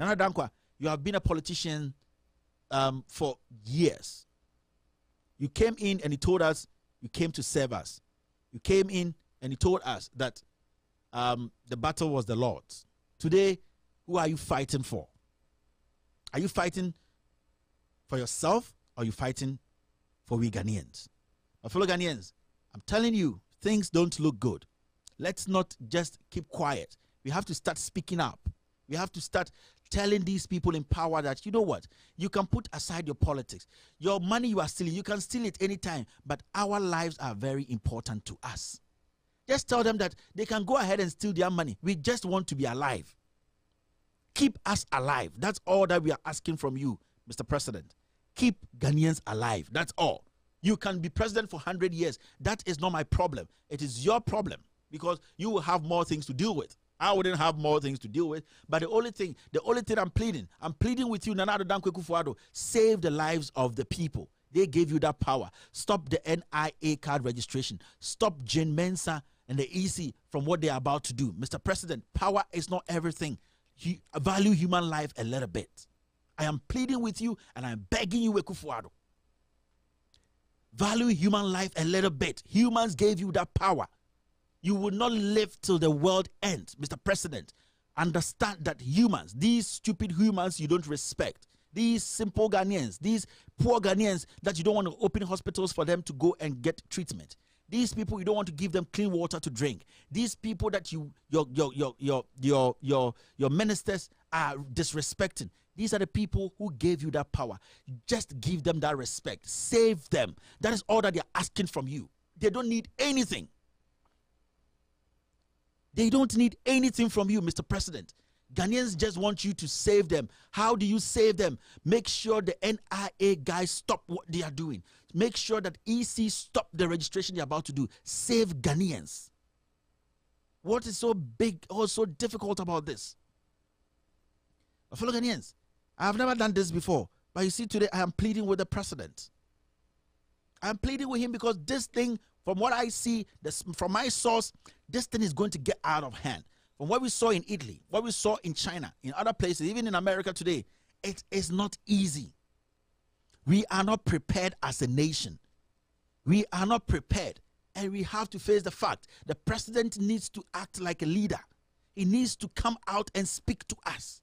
Nana Dankwa, you have been a politician um, for years. You came in and he told us you came to serve us. You came in and he told us that um, the battle was the Lord's. Today, who are you fighting for? Are you fighting for yourself or are you fighting for we Ghanaians? My fellow Ghanaians, I'm telling you, things don't look good. Let's not just keep quiet. We have to start speaking up. We have to start telling these people in power that you know what? You can put aside your politics. Your money you are stealing you can steal it anytime but our lives are very important to us. Just tell them that they can go ahead and steal their money. We just want to be alive. Keep us alive. That's all that we are asking from you mr president. Keep ghanaians alive. That's all. You can be president for 100 years. That is not my problem. It is your problem because you will have more things to deal with I wouldn't have more things to deal with. But the only thing, the only thing I'm pleading, I'm pleading with you, Nana Dankwa Akufo-Addo, save the lives of the people. They gave you that power. Stop the NIA card registration. Stop Jean Mensa and the EC from what they're about to do. Mr. President, power is not everything. You value human life a little bit. I am pleading with you and I'm begging you, Akufo-Addo. Value human life a little bit. Humans gave you that power. You will not live till the world ends, Mr. President. Understand that humans, these stupid humans you don't respect, these simple Ghanaians, these poor Ghanaians that you don't want to open hospitals for them to go and get treatment. These people you don't want to give them clean water to drink. These people that you your your your your your your, your ministers are disrespecting. These are the people who gave you that power. Just give them that respect. Save them. That is all that they're asking from you. They don't need anything. They don't need anything from you, Mr. President. Ghanaians just want you to save them. How do you save them? Make sure the NIA guys stop what they are doing. Make sure that EC stop the registration they're about to do. Save Ghanaians. What is so big or so difficult about this? Fellow Ghanaians, I have never done this before, but you see, today I am pleading with the president. I am pleading with him because this thing from what I see, this, from my source, this thing is going to get out of hand. From what we saw in Italy, what we saw in China, in other places, even in America today, it is not easy. We are not prepared as a nation. We are not prepared. And we have to face the fact the president needs to act like a leader. He needs to come out and speak to us.